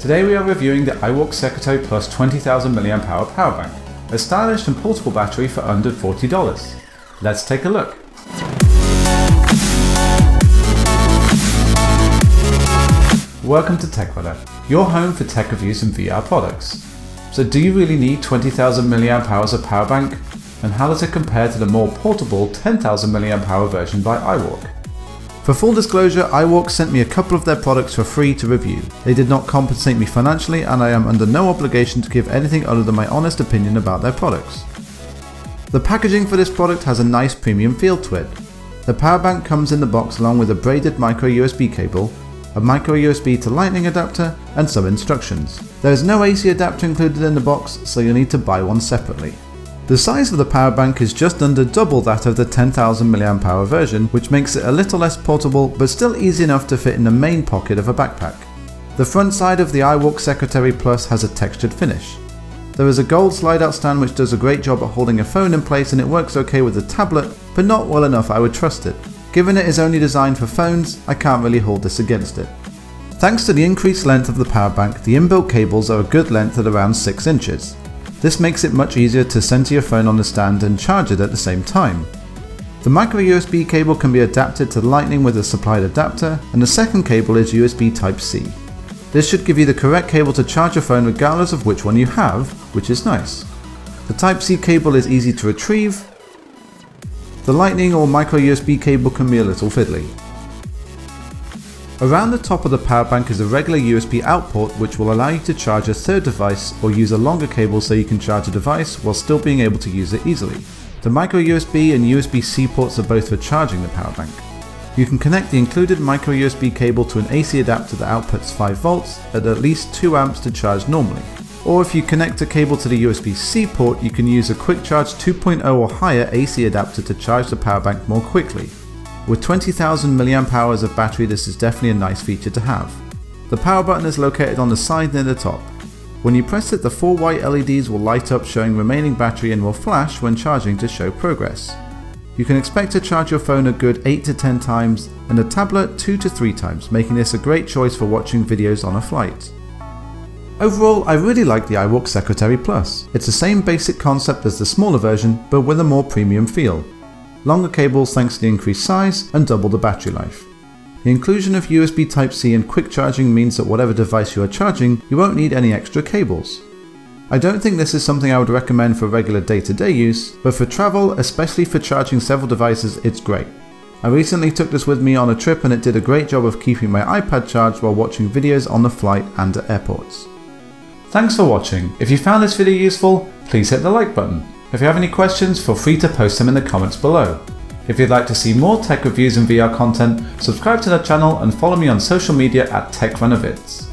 Today we are reviewing the iWalk Secretary Plus 20,000 mAh power bank, a stylish and portable battery for under $40. Let's take a look. Welcome to TechRunner, your home for tech reviews and VR products. So do you really need 20,000 mAh of power bank? And how does it compare to the more portable 10,000 mAh version by iWalk? For full disclosure, iWalk sent me a couple of their products for free to review. They did not compensate me financially and I am under no obligation to give anything other than my honest opinion about their products. The packaging for this product has a nice premium feel to it. The power bank comes in the box along with a braided micro USB cable, a micro USB to lightning adapter and some instructions. There is no AC adapter included in the box so you'll need to buy one separately. The size of the power bank is just under double that of the 10,000 mAh version, which makes it a little less portable but still easy enough to fit in the main pocket of a backpack. The front side of the iWalk Secretary Plus has a textured finish. There is a gold slide out stand which does a great job at holding a phone in place and it works okay with a tablet, but not well enough I would trust it. Given it is only designed for phones, I can't really hold this against it. Thanks to the increased length of the power bank, the inbuilt cables are a good length at around 6 inches. This makes it much easier to center your phone on the stand and charge it at the same time. The micro USB cable can be adapted to lightning with a supplied adapter and the second cable is USB Type-C. This should give you the correct cable to charge your phone regardless of which one you have, which is nice. The Type-C cable is easy to retrieve. The lightning or micro USB cable can be a little fiddly. Around the top of the power bank is a regular USB output which will allow you to charge a third device or use a longer cable so you can charge a device while still being able to use it easily. The micro USB and USB-C ports are both for charging the power bank. You can connect the included micro USB cable to an AC adapter that outputs 5 volts at at least 2 amps to charge normally. Or if you connect a cable to the USB-C port, you can use a quick charge 2.0 or higher AC adapter to charge the power bank more quickly. With 20,000 mAh of battery this is definitely a nice feature to have. The power button is located on the side near the top. When you press it the four white LEDs will light up showing remaining battery and will flash when charging to show progress. You can expect to charge your phone a good 8 to 10 times and a tablet 2 to 3 times making this a great choice for watching videos on a flight. Overall, I really like the iWalk Secretary Plus. It's the same basic concept as the smaller version, but with a more premium feel longer cables thanks to the increased size, and double the battery life. The inclusion of USB Type-C and quick charging means that whatever device you are charging, you won't need any extra cables. I don't think this is something I would recommend for regular day-to-day -day use, but for travel, especially for charging several devices, it's great. I recently took this with me on a trip and it did a great job of keeping my iPad charged while watching videos on the flight and at airports. Thanks for watching. If you found this video useful, please hit the like button. If you have any questions, feel free to post them in the comments below. If you'd like to see more tech reviews and VR content, subscribe to the channel and follow me on social media at TechRunnerVids.